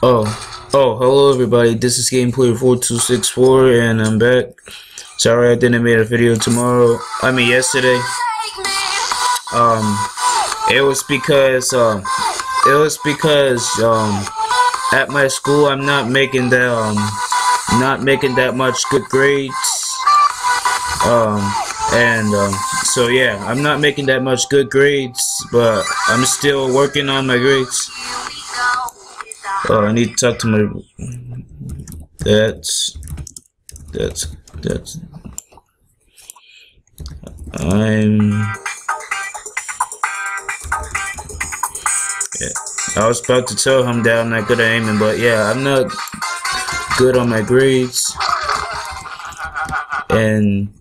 Oh, oh, hello everybody. This is Gameplayer4264 and I'm back. Sorry I didn't make a video tomorrow. I mean yesterday. Um, it was because um, it was because um, at my school I'm not making that um, not making that much good grades. Um, and um, so yeah, I'm not making that much good grades, but I'm still working on my grades. Oh, I need to talk to my. That's. That's. That's. I'm. Yeah. I was about to tell him that I'm not good at aiming, but yeah, I'm not good on my grades. And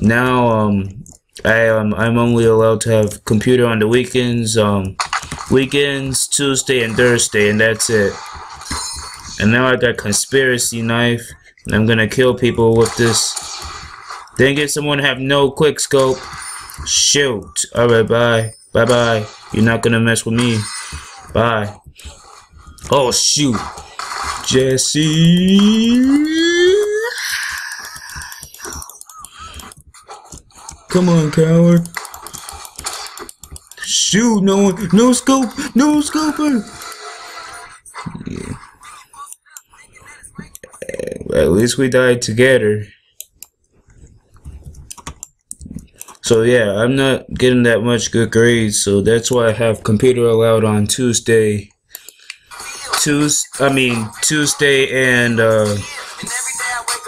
now, um, I um, I'm only allowed to have computer on the weekends. Um, weekends, Tuesday and Thursday, and that's it. And now I got conspiracy knife, and I'm gonna kill people with this. Then get someone have no quick scope. Shoot. Alright, bye. Bye bye. You're not gonna mess with me. Bye. Oh shoot. Jesse. Come on, coward. Shoot, no one, no scope, no scoper. Yeah. At least we died together. So yeah, I'm not getting that much good grades, so that's why I have computer allowed on Tuesday. Tuesday, I mean Tuesday and uh,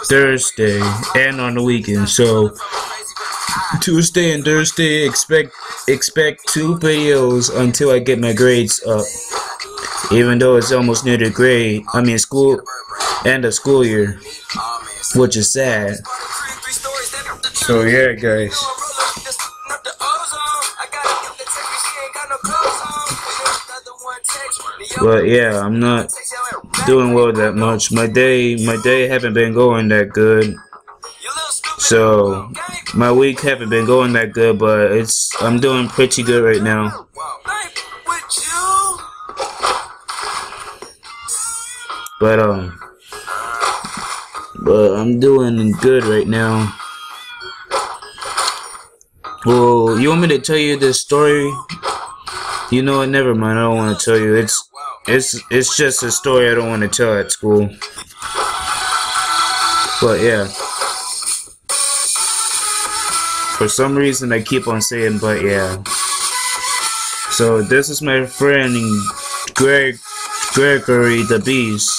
Thursday, and on the weekend. So Tuesday and Thursday, expect expect two videos until I get my grades up. Even though it's almost near the grade, I mean school, end of school year, which is sad. So yeah, guys. But yeah, I'm not doing well that much. My day, my day haven't been going that good. So my week haven't been going that good, but it's I'm doing pretty good right now. But um, but I'm doing good right now. Well, you want me to tell you this story? You know what? Never mind. I don't want to tell you. It's it's it's just a story I don't want to tell at school. But yeah. For some reason, I keep on saying, but yeah. So this is my friend Greg Gregory the Beast.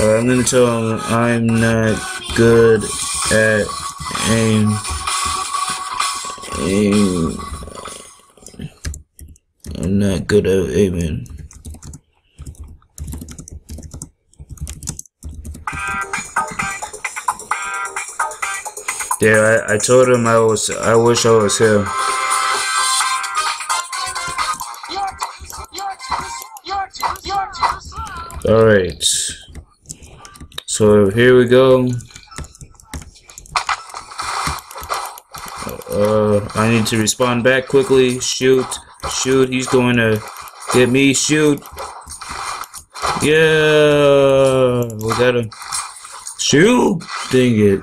Uh, I'm gonna tell him I'm not good at aim. aim. I'm not good at aiming. Yeah, I, I told him I was. I wish I was him. All right. So here we go. Uh, I need to respond back quickly. Shoot, shoot. He's going to get me. Shoot. Yeah, we got him. Shoot. Dang it.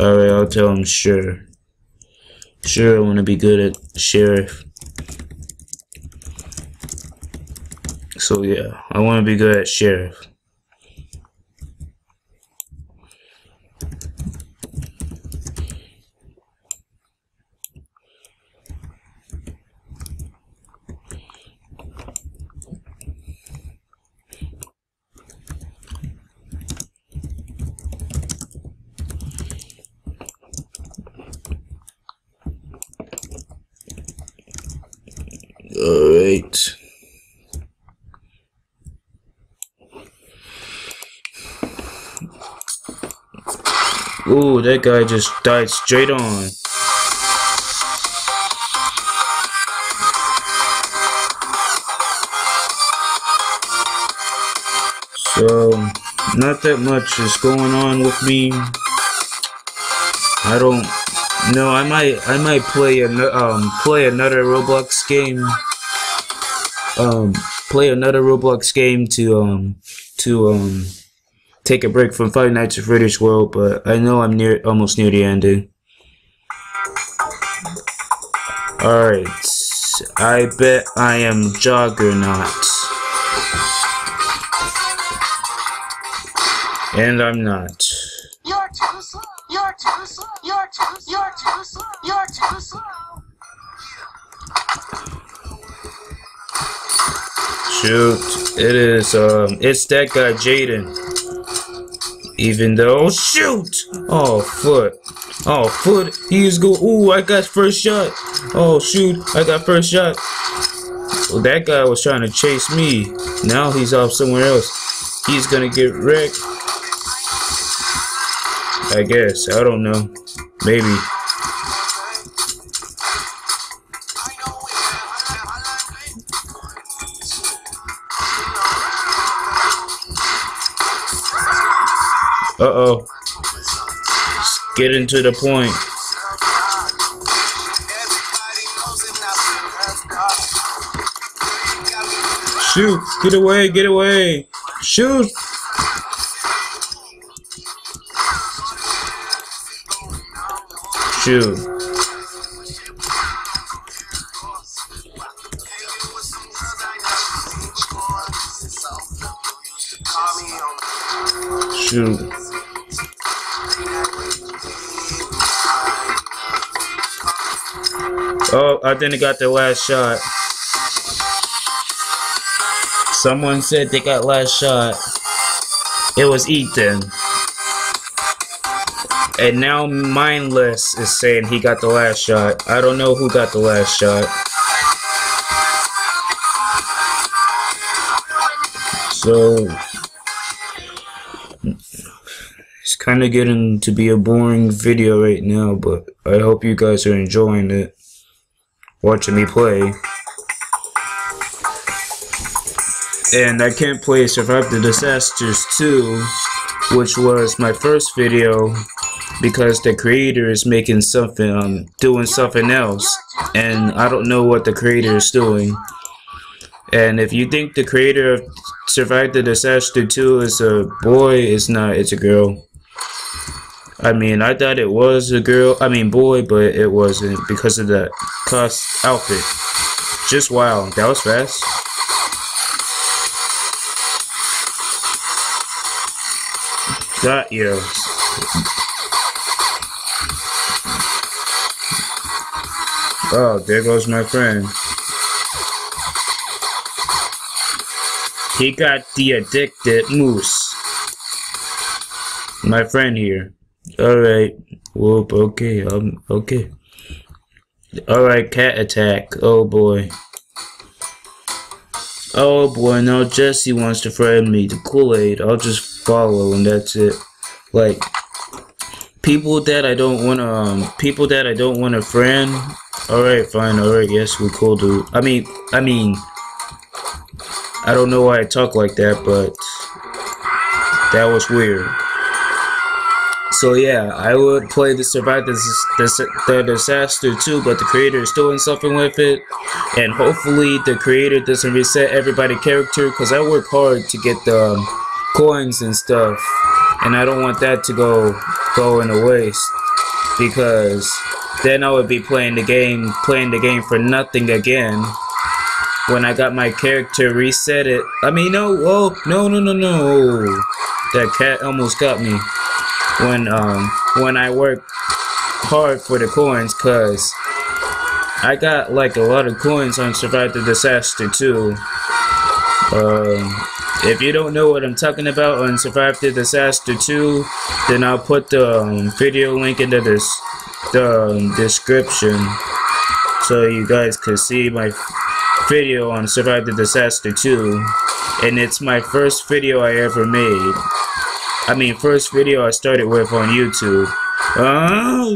Alright, I'll tell him sure. Sure, I want to be good at sheriff. So yeah, I want to be good at sheriff. Ooh, that guy just died straight on. So, not that much is going on with me. I don't No, I might I might play an um play another Roblox game. Um play another Roblox game to um to um take a break from Five Nights at Freddy's World, but I know I'm near almost near the ending. Alright. I bet I am Juggernaut. And I'm not. You're too slow. You're too slow. You're too. You're too slow. You're too slow. Shoot. It is, um, it's that guy, Jaden. Even though, shoot! Oh, foot. Oh, foot. He's go. Ooh, I got first shot. Oh, shoot. I got first shot. Well, that guy was trying to chase me. Now he's off somewhere else. He's gonna get wrecked. I guess. I don't know. Maybe. Uh-oh. Get into the point. Shoot! Get away! Get away! Shoot! Shoot. Shoot. Oh, I didn't got the last shot. Someone said they got last shot. It was Ethan. And now Mindless is saying he got the last shot. I don't know who got the last shot. So it's kind of getting to be a boring video right now, but I hope you guys are enjoying it. Watching me play. And I can't play Survive the Disasters 2, which was my first video because the creator is making something, um, doing something else, and I don't know what the creator is doing. And if you think the creator of Survive the Disaster 2 is a boy, it's not, it's a girl. I mean, I thought it was a girl, I mean boy, but it wasn't because of the cuss outfit. Just wow, that was fast. Got you. Oh, there goes my friend. He got the addicted moose. My friend here. Alright. Whoop, okay, um, okay. Alright, cat attack. Oh boy. Oh boy, now Jesse wants to friend me. The Kool-Aid. I'll just follow and that's it. Like, people that I don't want to, um, people that I don't want to friend, Alright, fine, alright, yes, we cool, dude. I mean, I mean, I don't know why I talk like that, but that was weird. So yeah, I would play the Survive the, Disaster 2, but the creator is doing something with it. And hopefully the creator doesn't reset everybody character, because I work hard to get the um, coins and stuff. And I don't want that to go, go in a waste. Because then I would be playing the game, playing the game for nothing again. When I got my character reset it. I mean, no, oh, no, no, no, no. That cat almost got me. When, um, when I work hard for the coins, cause I got like a lot of coins on Survive the Disaster 2. Um, if you don't know what I'm talking about on Survive the Disaster 2, then I'll put the um, video link in the this the description so you guys can see my video on Survive the Disaster 2 and it's my first video I ever made I mean first video I started with on YouTube oh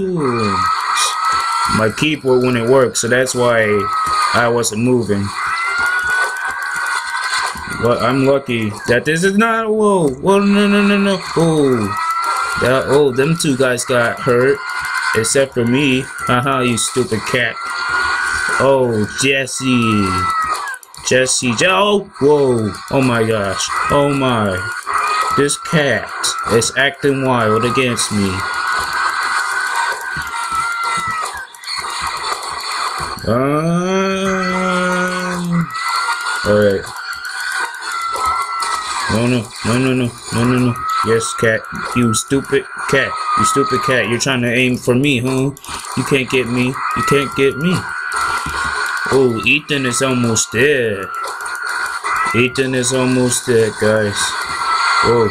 my keyboard wouldn't work so that's why I wasn't moving but I'm lucky that this is not whoa whoa no no no no oh that oh them two guys got hurt Except for me. Haha, you stupid cat. Oh, Jesse. Jesse. Oh, whoa. Oh my gosh. Oh my. This cat is acting wild against me. Um, Alright. No, no, no, no, no, no, no, no. Yes, cat. You stupid cat. You stupid cat. You're trying to aim for me, huh? You can't get me. You can't get me. Oh, Ethan is almost dead. Ethan is almost dead, guys. Oh.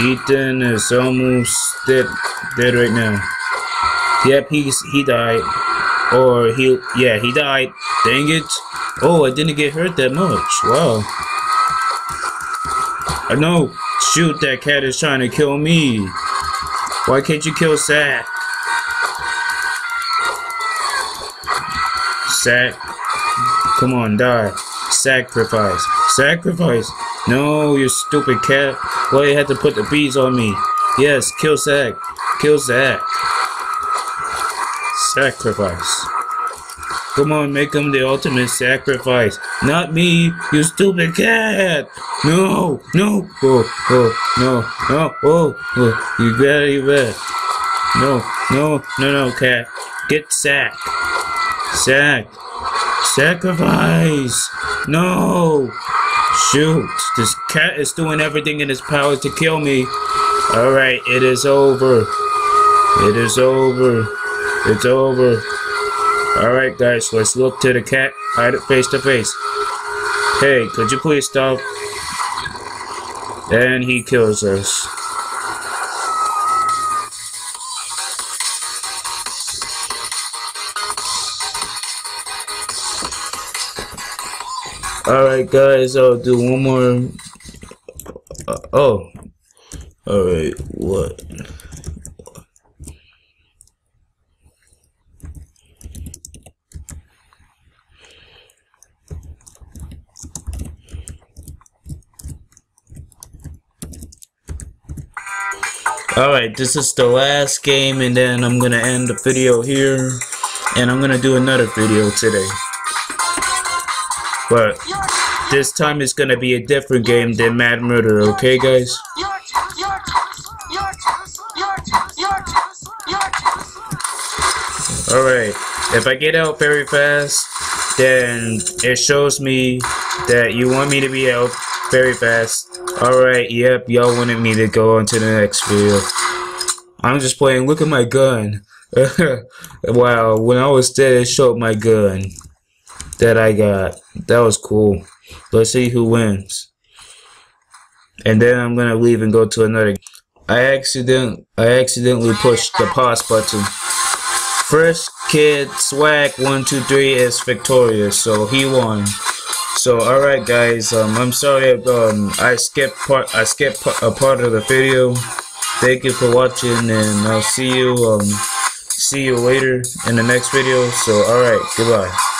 Ethan is almost dead, dead right now. Yep, he's he died. Or he, yeah, he died. Dang it. Oh, I didn't get hurt that much. Wow. I know. Shoot, that cat is trying to kill me. Why can't you kill Sack? Sack. Come on, die. Sacrifice. Sacrifice. No, you stupid cat. Why you had to put the bees on me? Yes, kill Zack. Kill Zack. Sacrifice. Come on, make him the ultimate sacrifice. Not me, you stupid cat. No, no. Oh, oh, no, no. Oh, oh. you better, you better. No, no, no, no, cat. Get Zack. Zack. Sacrifice. No. Shoot, this cat is doing everything in his power to kill me. Alright, it is over. It is over. It's over. Alright guys, let's look to the cat. It face to face. Hey, could you please stop? And he kills us. Alright guys, I'll do one more. Uh, oh. Alright, what? Alright, this is the last game and then I'm gonna end the video here. And I'm gonna do another video today. But this time it's gonna be a different game than Mad Murder, okay guys? Alright, if I get out very fast, then it shows me that you want me to be out very fast. Alright, yep, y'all wanted me to go on to the next video. I'm just playing, look at my gun. wow, when I was dead, it showed my gun that I got. That was cool. Let's see who wins. And then I'm gonna leave and go to another. I accident I accidentally pushed the pause button. First kid swag one two three is victorious, so he won. So alright guys, um I'm sorry um I skipped part I skipped a part of the video. Thank you for watching and I'll see you um see you later in the next video. So alright, goodbye.